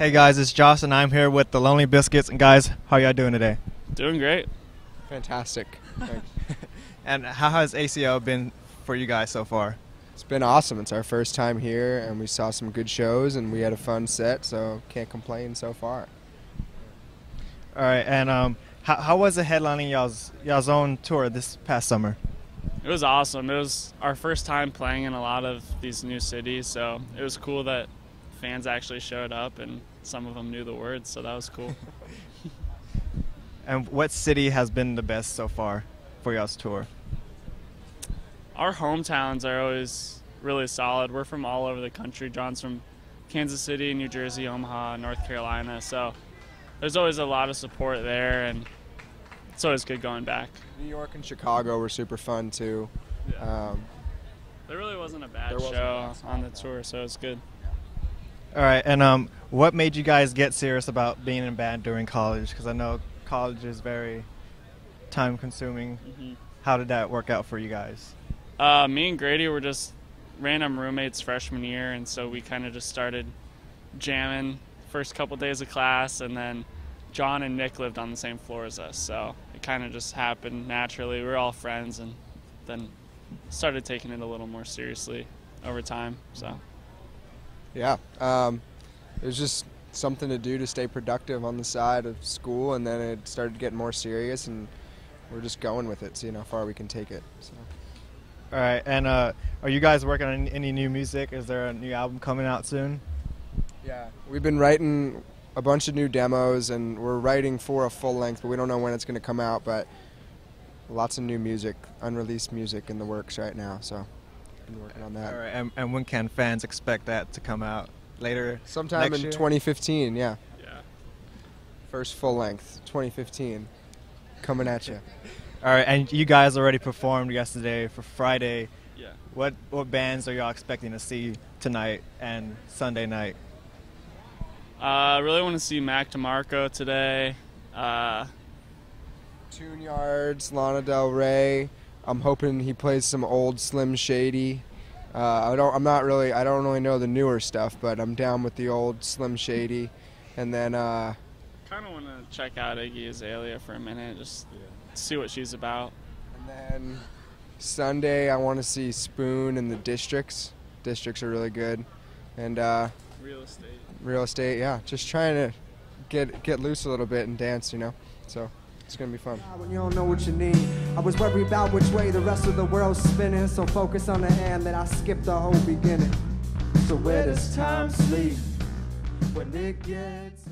Hey guys, it's Josh and I'm here with the Lonely Biscuits. And guys, how y'all doing today? Doing great. Fantastic. And how has ACL been for you guys so far? it's been awesome. It's our first time here, and we saw some good shows, and we had a fun set, so can't complain so far. All right, and um, how, how was it headlining y'all's y'all's own tour this past summer? It was awesome. It was our first time playing in a lot of these new cities, so it was cool that fans actually showed up and some of them knew the words, so that was cool. And what city has been the best so far for y'all's tour? our hometowns are always really solid. We're from all over the country. John's from Kansas City, New Jersey, Omaha, North Carolina, so there's always a lot of support there, and it's always good going back. New York and Chicago were super fun too. Um, There really wasn't a bad There wasn't a show on the tour, so it's good. All right, and um, what made you guys get serious about being in band during college? Because I know college is very time consuming. Mm-hmm. How did that work out for you guys? Uh, me and Grady were just random roommates freshman year, and so we kind of just started jamming first couple days of class, and then John and Nick lived on the same floor as us, so it kind of just happened naturally. We were all friends, and then started taking it a little more seriously over time. So yeah, um, it was just something to do to stay productive on the side of school, and then it started getting more serious, and we're just going with it, seeing how far we can take it. So. All right, and uh, are you guys working on any, any new music? Is there a new album coming out soon? Yeah, we've been writing a bunch of new demos, and we're writing for a full length, but we don't know when it's going to come out. But lots of new music, unreleased music in the works right now. So, been working on that. All right, and, and when can fans expect that to come out? Later? Sometime in year? 2015, yeah, yeah, first full length, 2015, coming at you. All right, and you guys already performed yesterday for Friday. yeah. What what bands are y'all expecting to see tonight and Sunday night? Uh, I really want to see Mac DeMarco today. Uh, Tune Yards, Lana Del Rey. I'm hoping he plays some old Slim Shady. Uh, I don't. I'm not really. I don't really know the newer stuff, but I'm down with the old Slim Shady. And then uh, kind of want to check out Iggy Azalea for a minute, just see what she's about. And then Sunday, I want to see Spoon and the Districts. Districts are really good, and uh, Real estate. real estate. Yeah, just trying to get get loose a little bit and dance, you know. So it's gonna be fun. When you don't know what you need, I was worried about which way the rest of the world's spinning. So focus on the hand that I skipped the whole beginning. So where does time sleep when it gets?